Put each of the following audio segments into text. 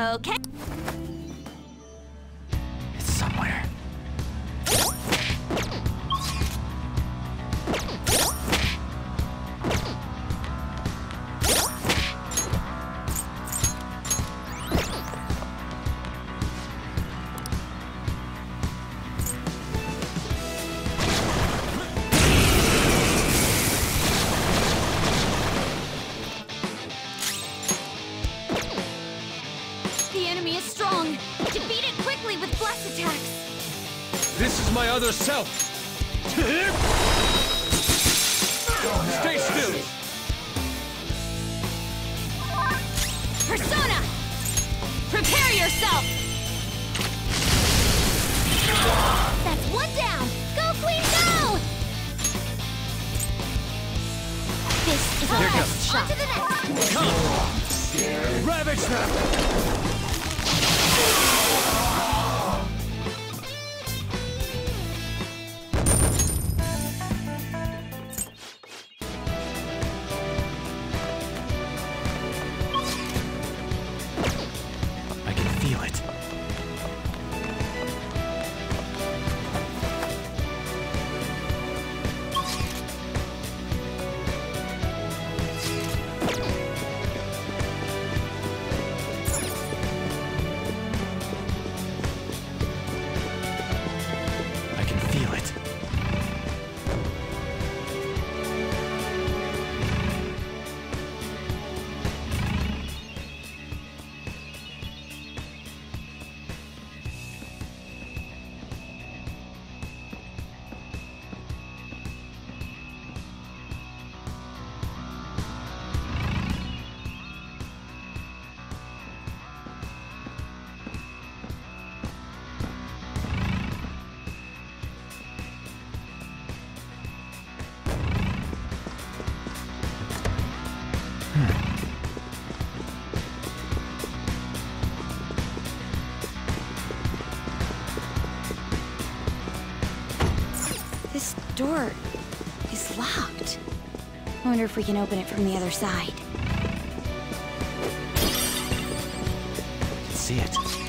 Okay. Is my other self. Stay still. Persona! Prepare yourself! That's one down! Go, Queen, go! This is our best shot. On to the next! Come. Ravage them. Door is locked. I wonder if we can open it from the other side. Can see it.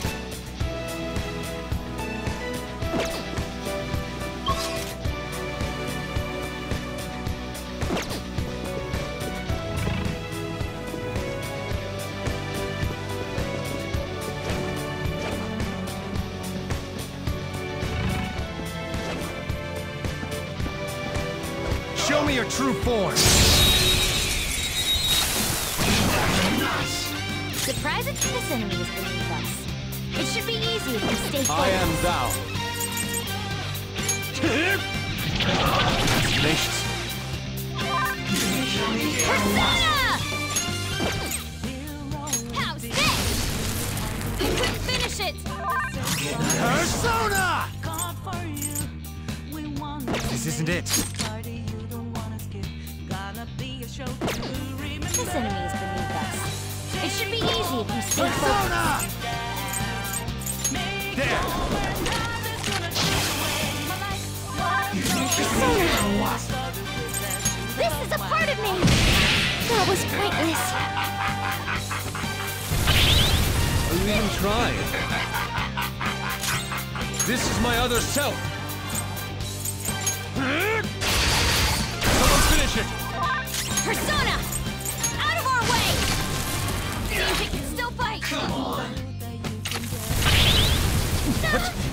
Even trying? This is my other self. Someone finish it. Persona! Out of our way! See if it can still fight! Come on!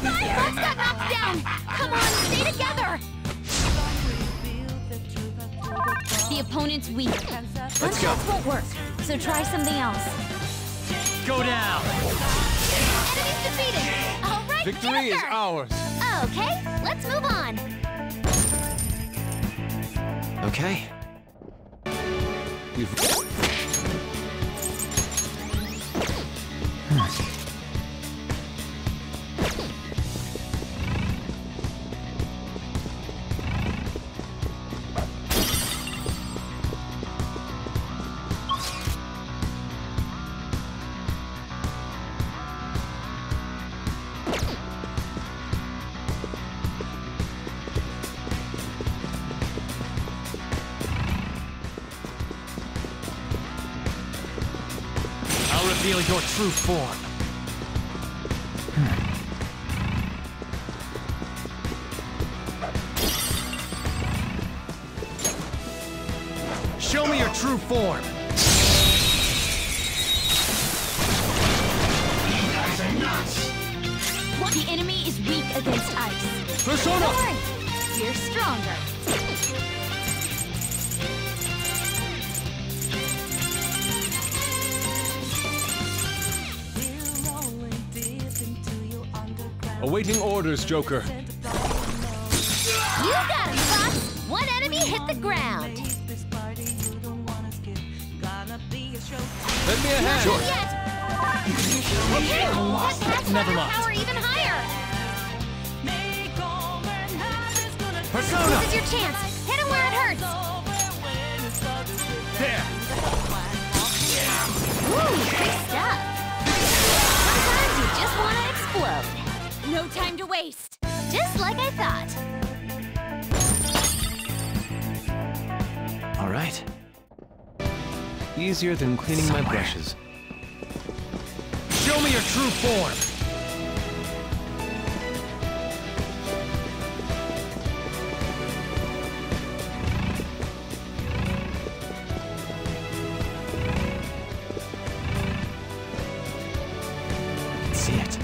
No! My legs got knocked down! Come on, stay together! The opponent's weak. Let's go. won't work, so try something else. Go down. Enemy's defeated! All right, Victory is ours. Okay, let's move on. Okay. We've your true form. Show me your true form. The enemy is weak against ice. Persona! Don't worry, we're stronger. Awaiting orders, Joker. You got him, Fox! One enemy hit the ground. Lend me a hand. Not yet. Never mind. power even higher. Persona! This is your chance. Hit him where it hurts. There! Ooh, good stuff. Sometimes you just want to explode. No time to waste. Just like I thought. All right. Easier than cleaning my brushes. Show me your true form. See it.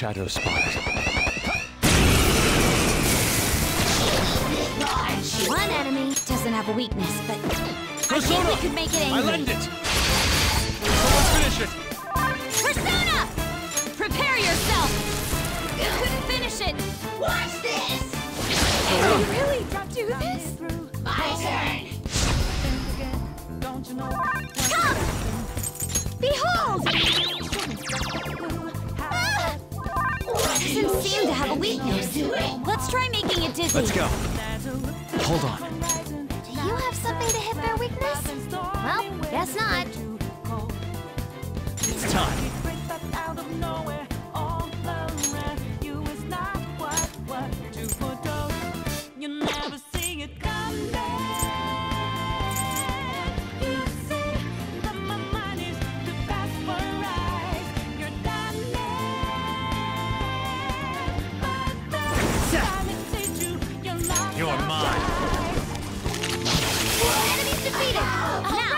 Shadow spotted. One enemy. Doesn't have a weakness, but I think Persona! we could make it I lend it! Someone finish it! Persona! Prepare yourself! You couldn't finish it! Watch this! Can you really do this? My turn! Come! Behold! Let's try making it dizzy. Let's go. Hold on. Do you have something to hit their weakness? Well, guess not. It's time. Enemies defeated! All right,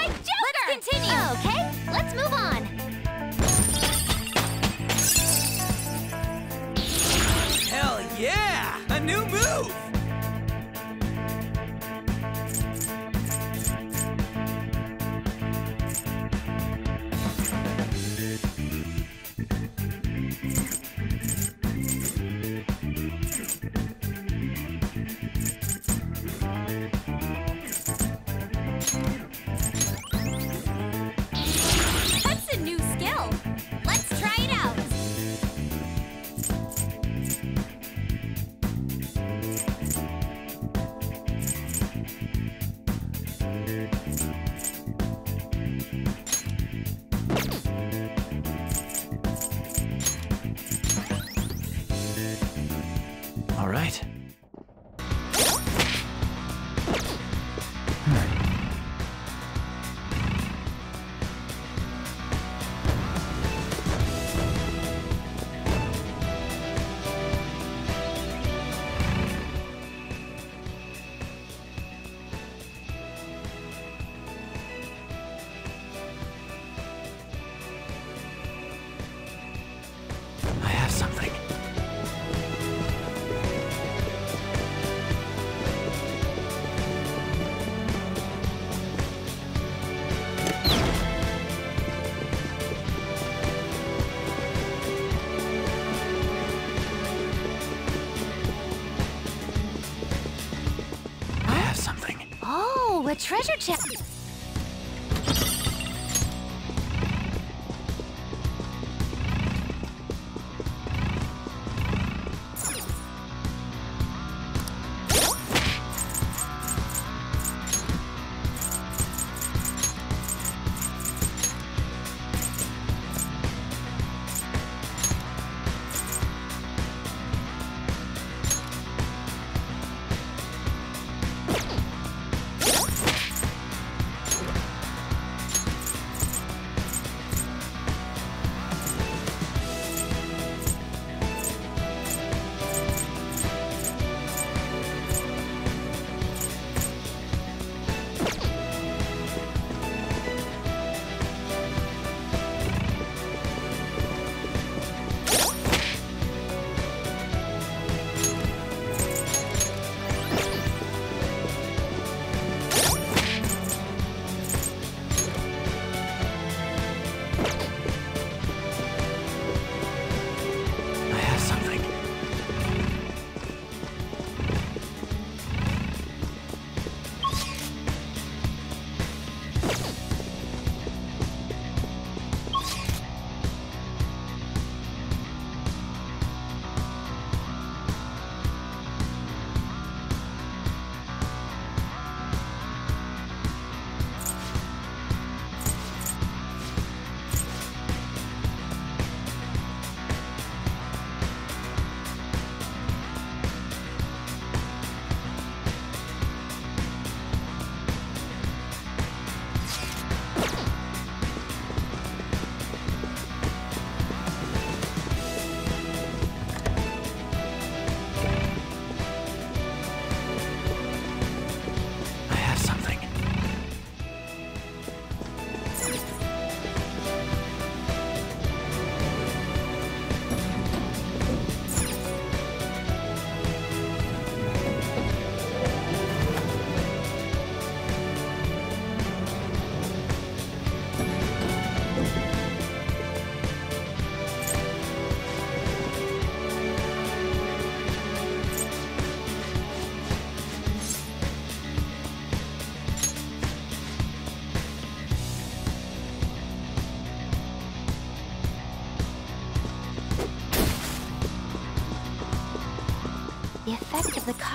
treasure chest.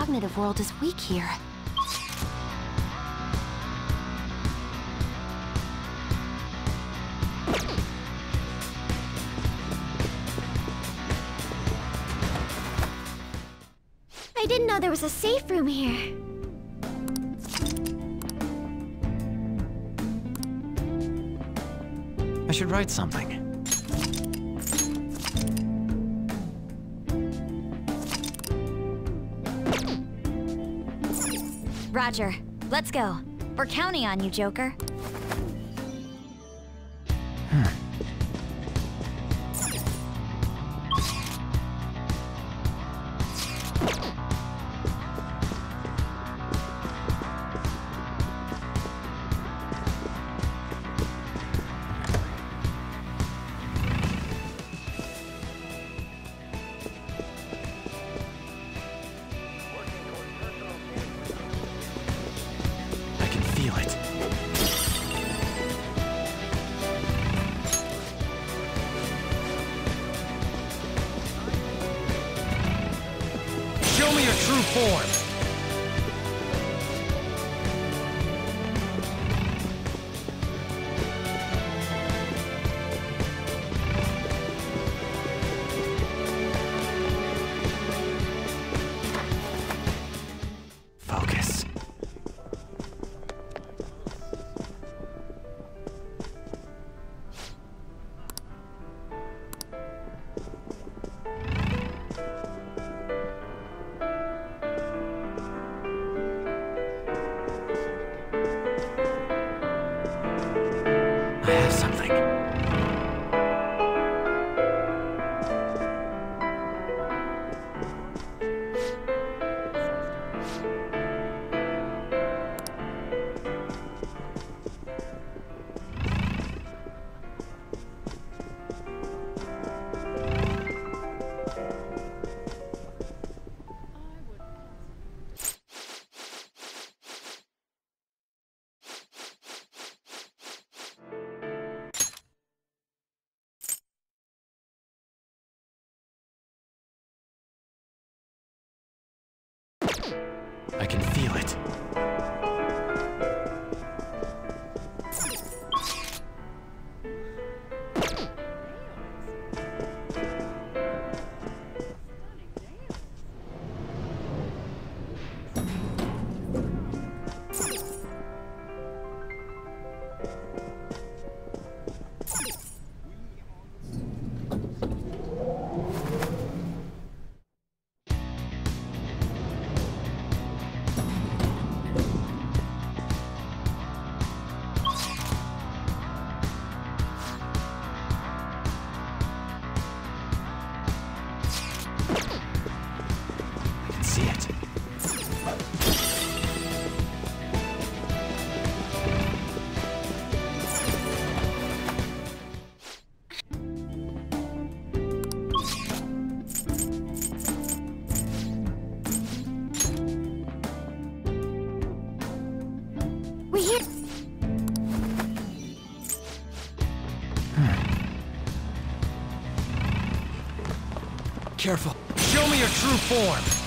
Cognitive world is weak here. I didn't know there was a safe room here. I should write something. Roger. Let's go. We're counting on you, Joker. I can feel it. careful. Show me your true form!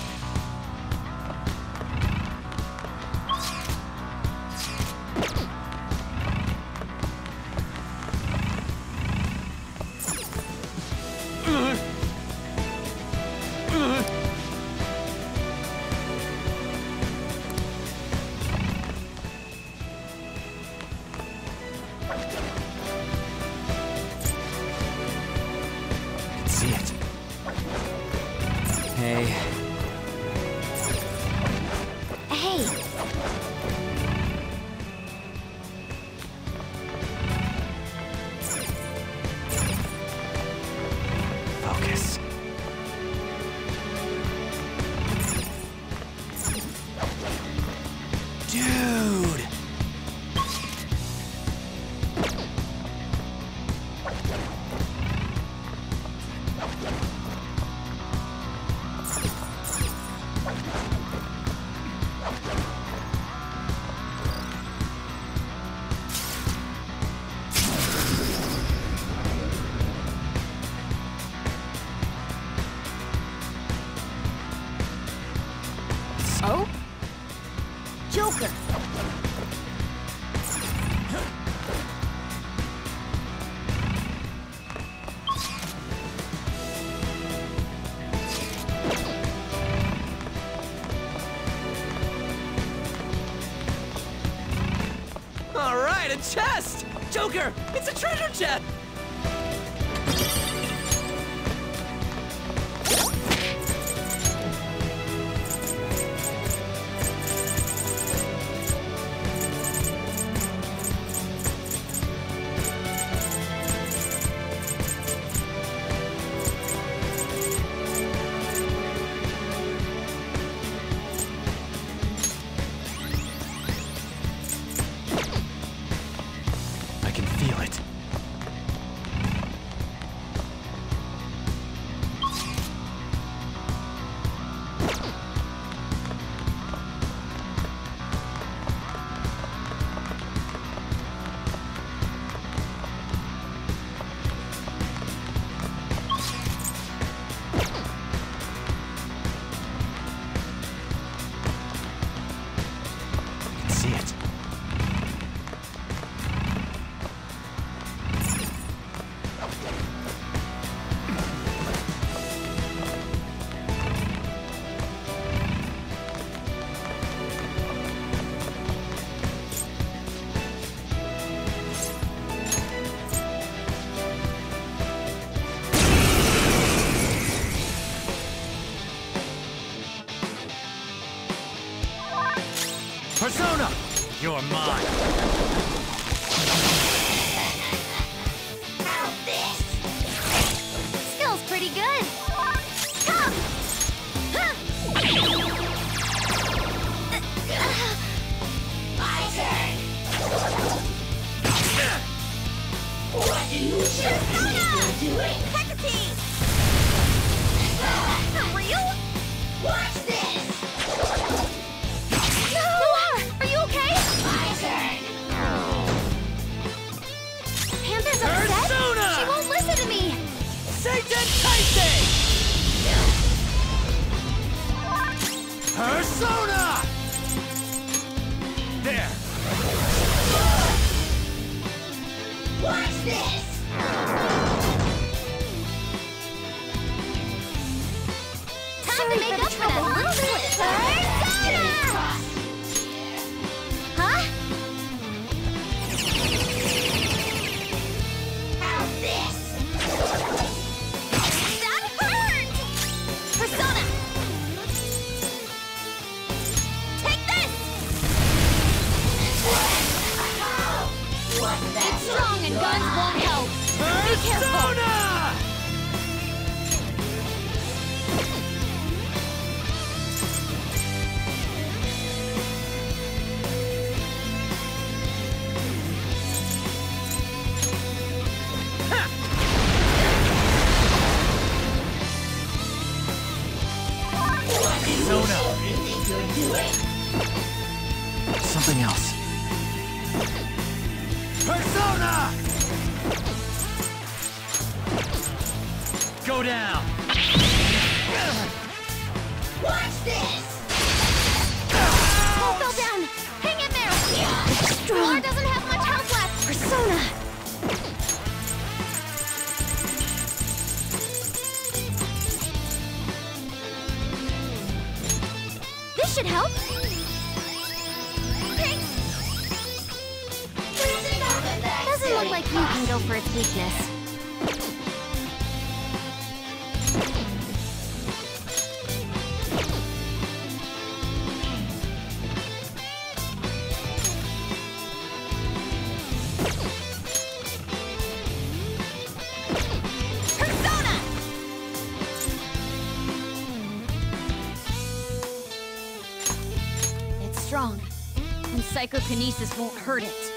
chest! Joker, it's a treasure chest! are mine. psychokinesis won't hurt it.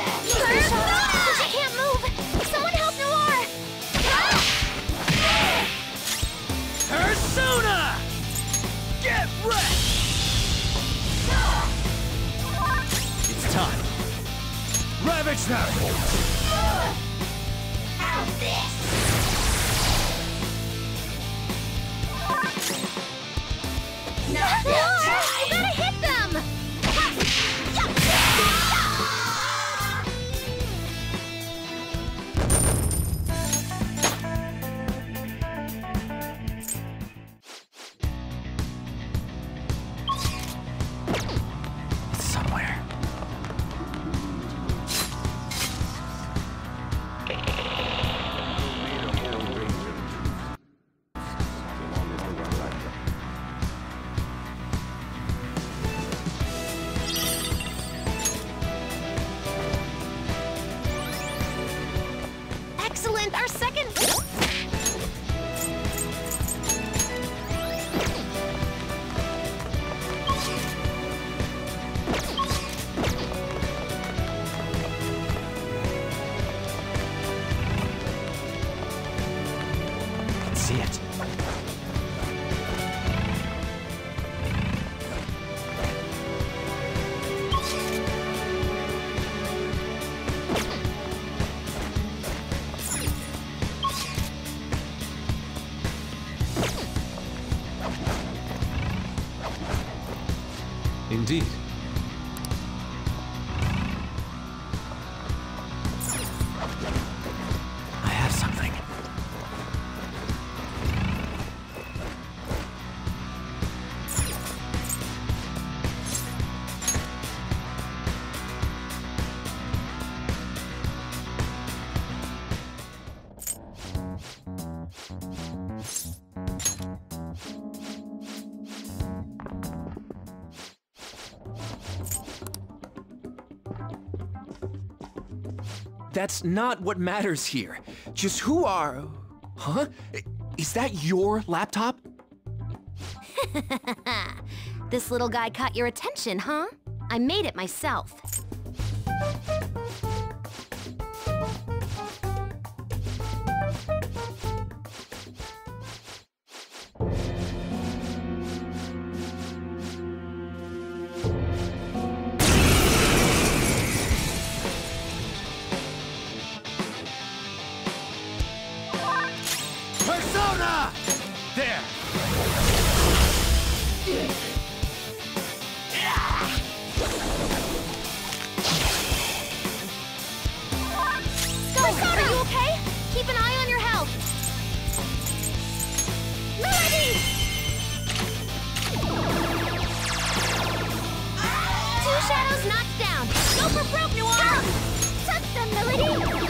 that. She can't move! Someone help Get! It's time. Ravage now! Out this! Nothing! No! You gotta hit! That's not what matters here. Just who are. Huh? Is that your laptop? This little guy caught your attention, huh? I made it myself. Persona! There! Go! Are you okay? Keep an eye on your health. Milady! Two shadows knocked down. Go for broke, Noir! Touch them, Milady!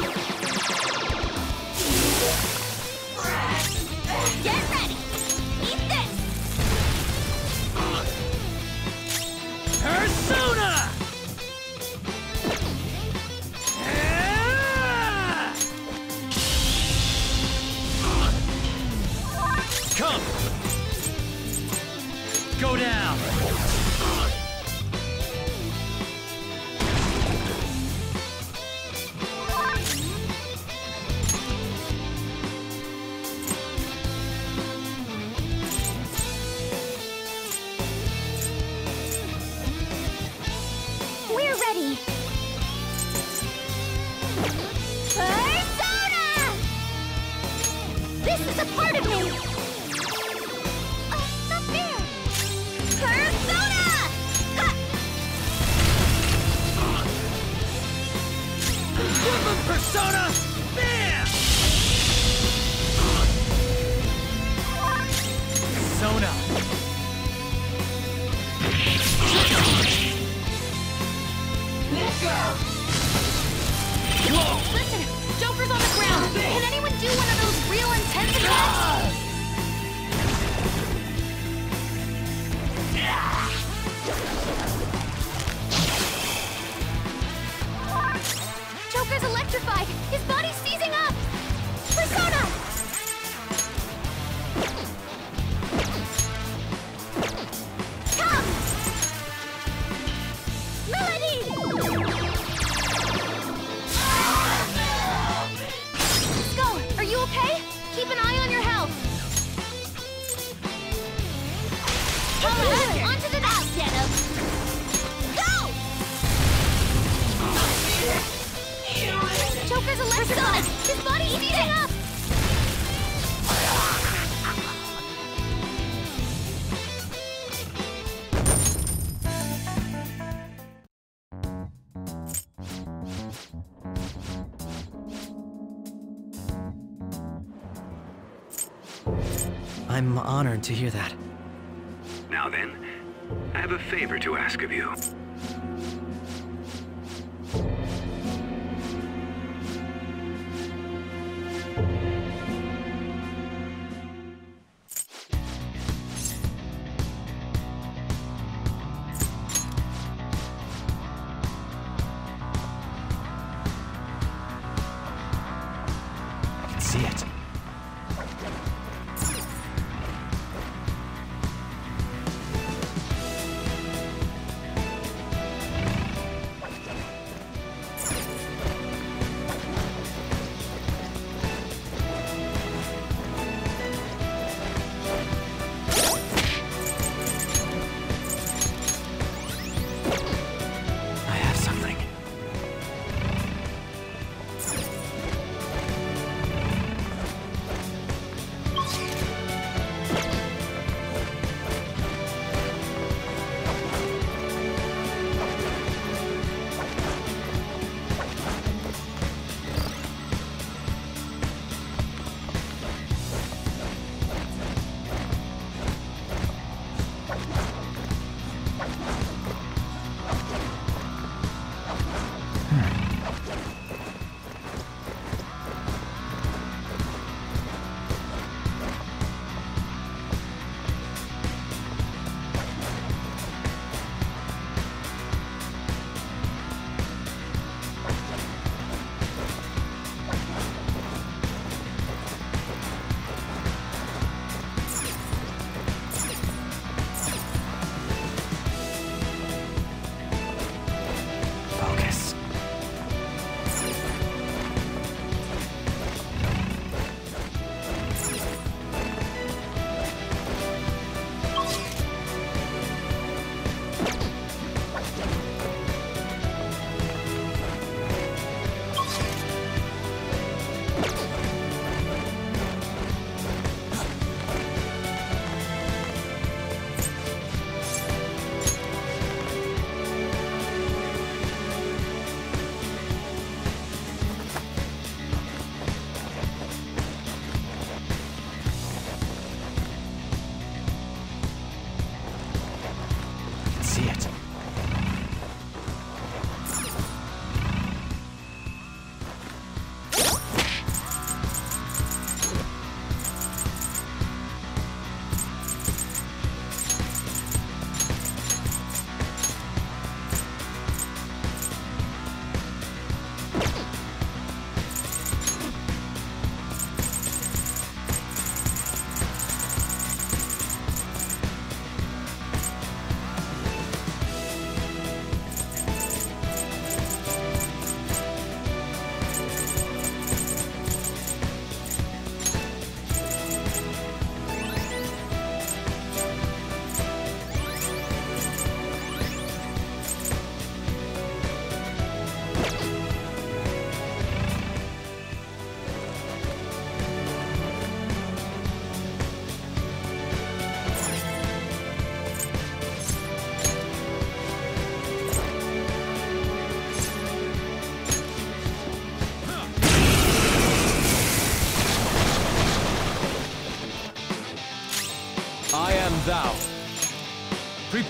I'm honored to hear that. Now then, I have a favor to ask of you.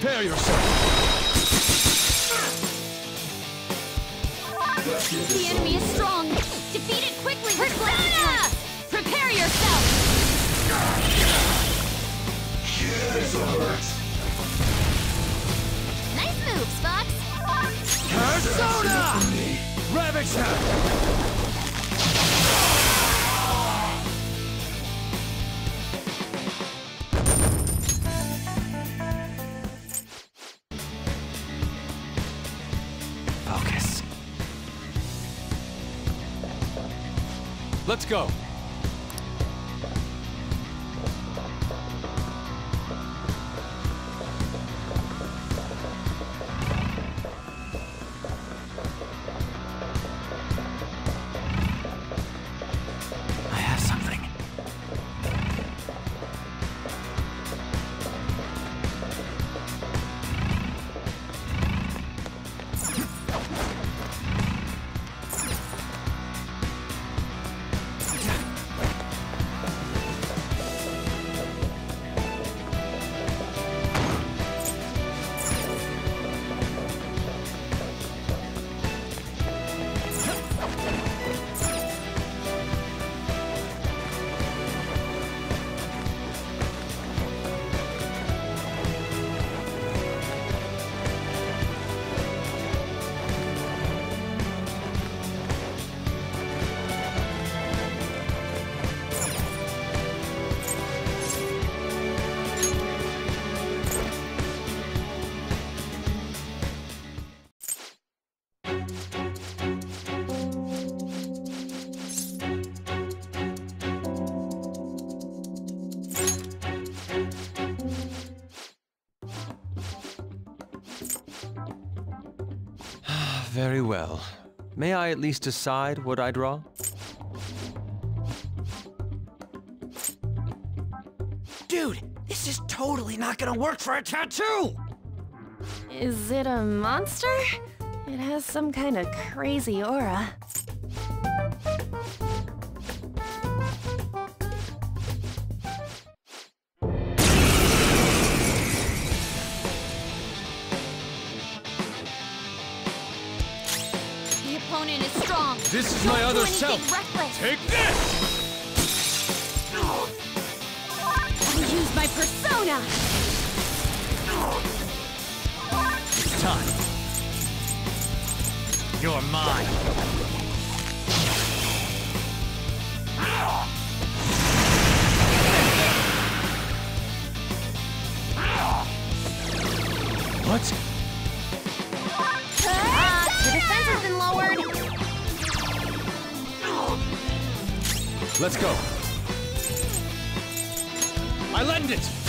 Prepare yourself. The enemy is strong. Defeat it quickly. Persona! Prepare yourself. Nice moves, Fox. Persona! Ravage them! Go. Very well. May I at least decide what I draw? Dude, this is totally not gonna work for a tattoo! Is it a monster? It has some kind of crazy aura. Is Don't my do other anything self. Reckless. Take this! Let's go. I lend it!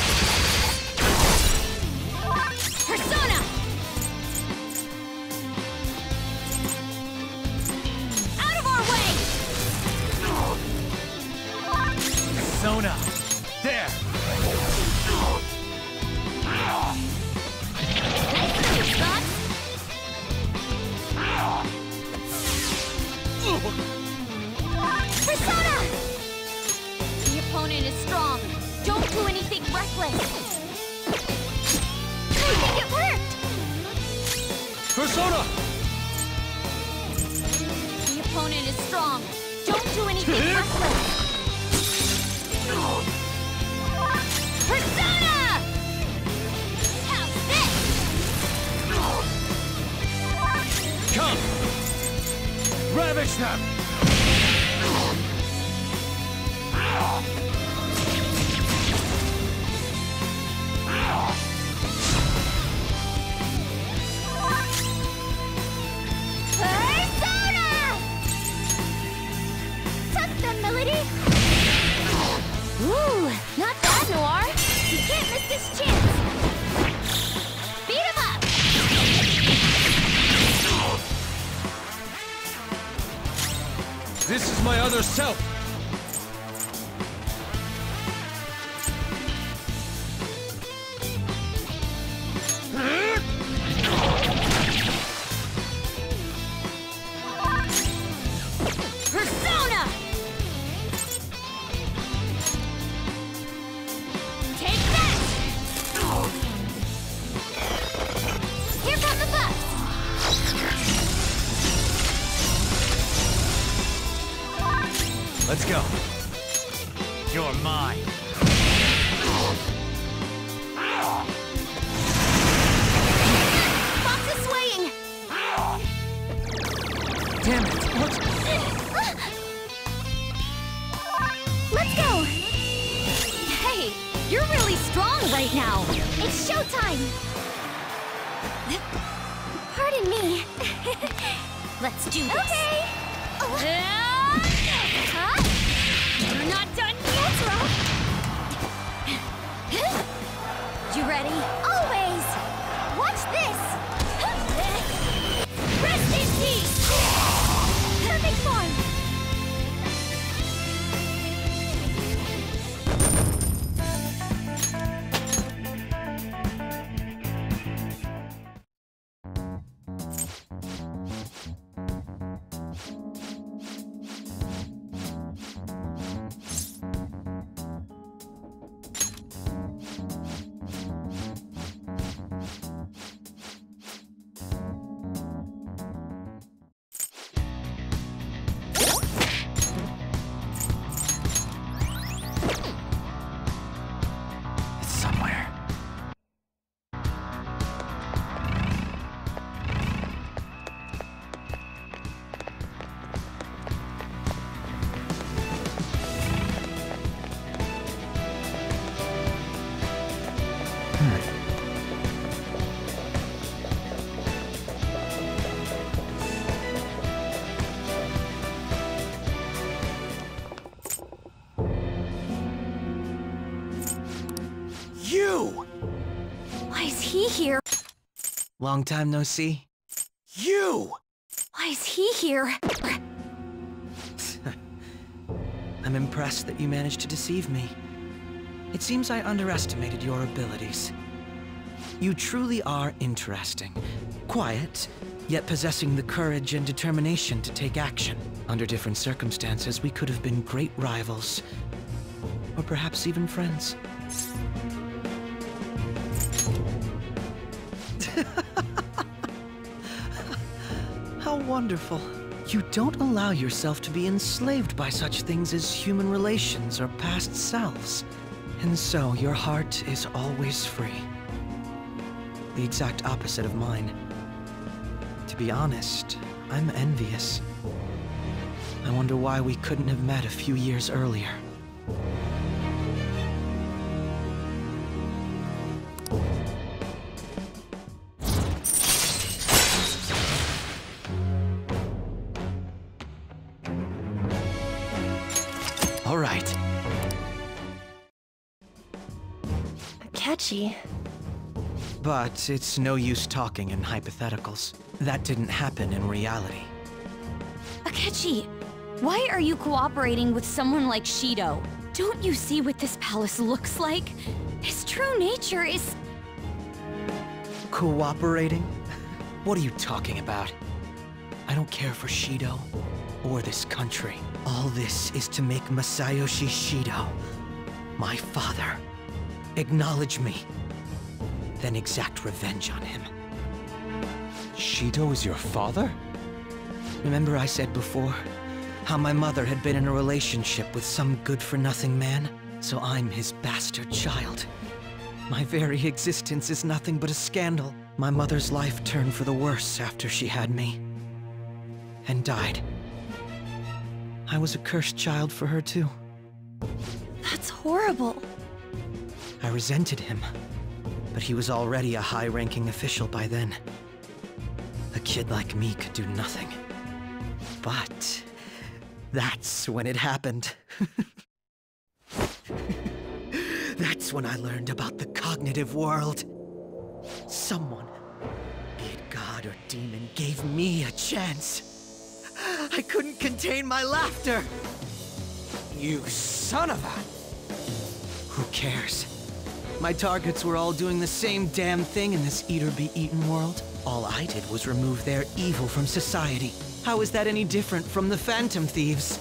My other self! Long time no see? You! Why is he here? I'm impressed that you managed to deceive me. It seems I underestimated your abilities. You truly are interesting. Quiet, yet possessing the courage and determination to take action. Under different circumstances, we could have been great rivals. Or perhaps even friends. How wonderful. You don't allow yourself to be enslaved by such things as human relations or past selves. And so your heart is always free. The exact opposite of mine. To be honest, I'm envious. I wonder why we couldn't have met a few years earlier. But it's no use talking in hypotheticals. That didn't happen in reality. Akechi, why are you cooperating with someone like Shido? Don't you see what this palace looks like? His true nature is... Cooperating? What are you talking about? I don't care for Shido or this country. All this is to make Masayoshi Shido, my father, acknowledge me, then exact revenge on him. Shido is your father? Remember I said before how my mother had been in a relationship with some good-for-nothing man? So I'm his bastard child. My very existence is nothing but a scandal. My mother's life turned for the worse after she had me. And died. I was a cursed child for her too. That's horrible. I resented him. But he was already a high-ranking official by then. A kid like me could do nothing. But... That's when it happened. That's when I learned about the cognitive world. Someone, be it God or demon, gave me a chance. I couldn't contain my laughter. You son of a... Who cares? My targets were all doing the same damn thing in this eat-or-be-eaten world. All I did was remove their evil from society. How is that any different from the Phantom Thieves?